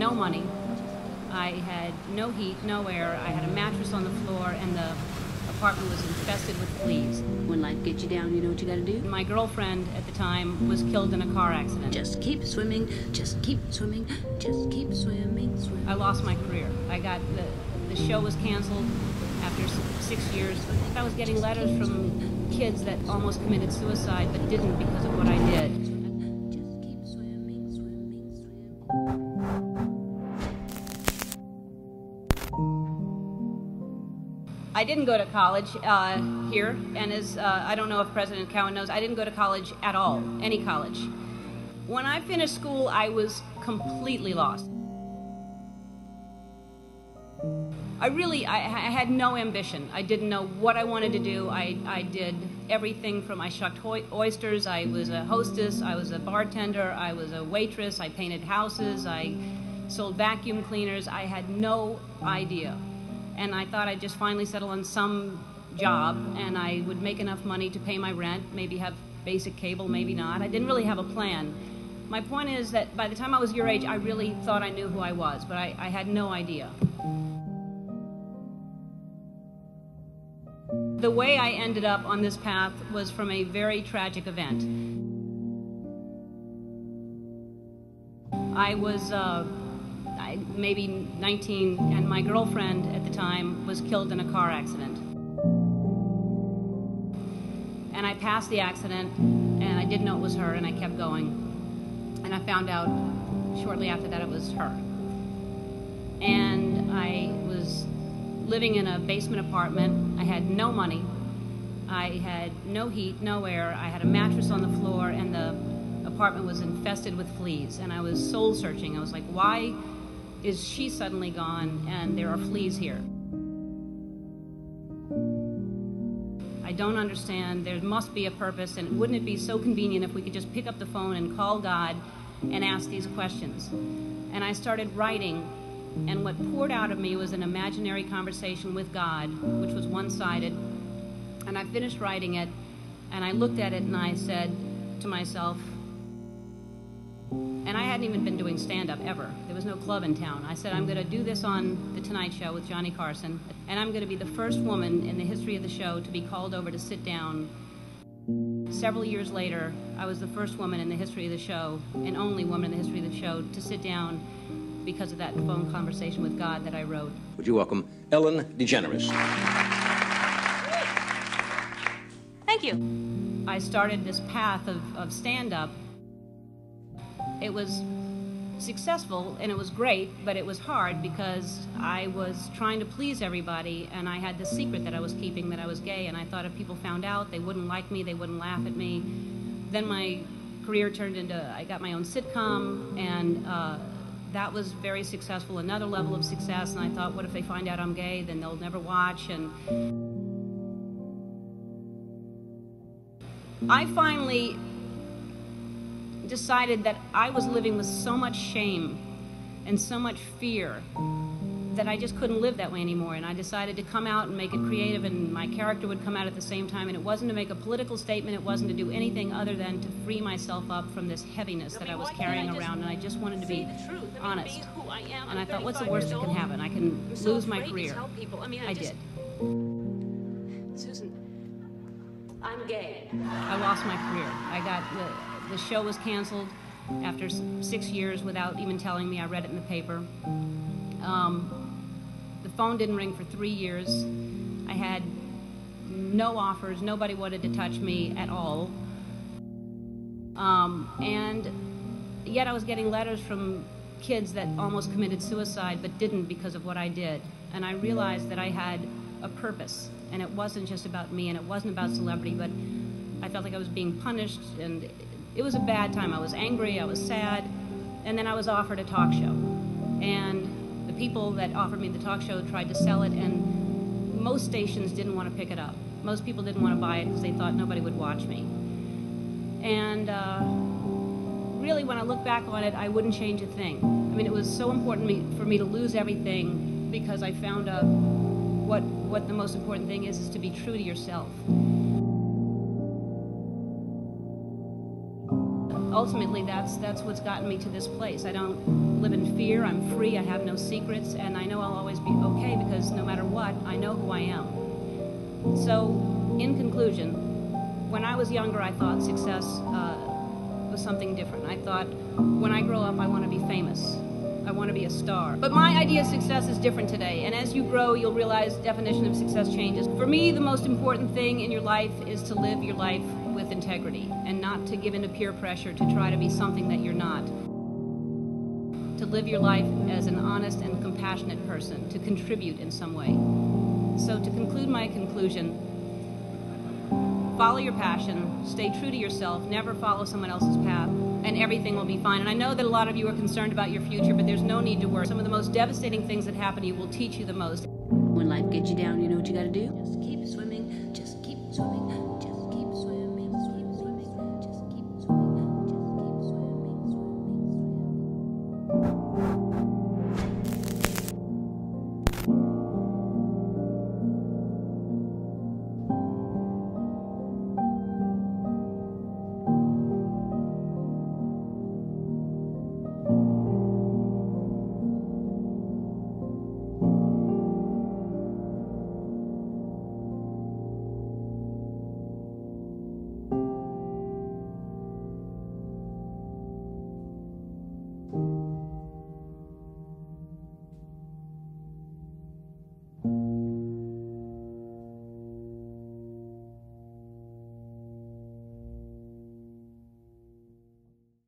no money. I had no heat, no air. I had a mattress on the floor, and the apartment was infested with fleas. When life gets you down, you know what you gotta do? My girlfriend at the time was killed in a car accident. Just keep swimming, just keep swimming, just keep swimming, swimming. I lost my career. I got the the show was canceled after six years. I was getting letters from kids that almost committed suicide but didn't because of what I did. I didn't go to college uh, here, and as uh, I don't know if President Cowen knows, I didn't go to college at all, any college. When I finished school, I was completely lost. I really, I, I had no ambition. I didn't know what I wanted to do. I, I did everything from I shucked oysters, I was a hostess, I was a bartender, I was a waitress, I painted houses, I sold vacuum cleaners. I had no idea. And I thought I'd just finally settle on some job and I would make enough money to pay my rent, maybe have basic cable, maybe not. I didn't really have a plan. My point is that by the time I was your age, I really thought I knew who I was, but I, I had no idea. The way I ended up on this path was from a very tragic event. I was uh, Maybe 19, and my girlfriend at the time was killed in a car accident. And I passed the accident, and I didn't know it was her, and I kept going. And I found out shortly after that it was her. And I was living in a basement apartment. I had no money. I had no heat, no air. I had a mattress on the floor, and the apartment was infested with fleas. And I was soul searching. I was like, why is she suddenly gone and there are fleas here? I don't understand. There must be a purpose, and wouldn't it be so convenient if we could just pick up the phone and call God and ask these questions? And I started writing and what poured out of me was an imaginary conversation with God, which was one sided. And I finished writing it, and I looked at it and I said to myself, and I hadn't even been doing stand up ever. There was no club in town. I said, I'm going to do this on The Tonight Show with Johnny Carson, and I'm going to be the first woman in the history of the show to be called over to sit down. Several years later, I was the first woman in the history of the show, and only woman in the history of the show, to sit down because of that phone conversation with God that I wrote. Would you welcome Ellen DeGeneres? Thank you. I started this path of, of stand up. It was successful and it was great, but it was hard because I was trying to please everybody and I had this secret that I was keeping that I was gay and I thought if people found out they wouldn't like me, they wouldn't laugh at me. Then my career turned into I got my own sitcom and uh, that was very successful, another level of success. And I thought, what if they find out I'm gay? Then they'll never watch. And I finally decided that I was living with so much shame and so much fear that I just couldn't live that way anymore. And I decided to come out and make it creative, and my character would come out at the same time. And it wasn't to make a political statement, it wasn't to do anything other than to free myself up from this heaviness that I was carrying around. And I just wanted to be honest. And I thought, what's the worst that can happen? I can lose my career. I did. Susan, I'm gay. I lost my career. I got the, show was canceled after six years without even telling me. I read it in the paper. Um, the phone didn't ring for three years. I had no offers. Nobody wanted to touch me at all. Um, and yet I was getting letters from kids that almost committed suicide but didn't because of what I did. And I realized that I had a purpose. And it wasn't just about me and it wasn't about celebrity, but I felt like I was being punished. And it was a bad time. I was angry, I was sad. And then I was offered a talk show. And the people that offered me the talk show tried to sell it, and most stations didn't want to pick it up. Most people didn't want to buy it because they thought nobody would watch me. And uh, really, when I look back on it, I wouldn't change a thing. I mean, it was so important for me to lose everything because I found out what, what the most important thing is, is to be true to yourself. Ultimately, that's that's what's gotten me to this place. I don't live in fear. I'm free. I have no secrets, and I know I'll always be okay because no matter what, I know who I am. So, in conclusion, when I was younger, I thought success uh, was something different. I thought when I grow up, I want to be famous. I want to be a star. But my idea of success is different today. And as you grow, you'll realize definition of success changes. For me, the most important thing in your life is to live your life with integrity and not to give in to peer pressure to try to be something that you're not. To live your life as an honest and compassionate person, to contribute in some way. So to conclude my conclusion, follow your passion, stay true to yourself, never follow someone else's path, and everything will be fine. And I know that a lot of you are concerned about your future, but there's no need to worry. Some of the most devastating things that happen to you will teach you the most. When life gets you down, you know what you gotta do?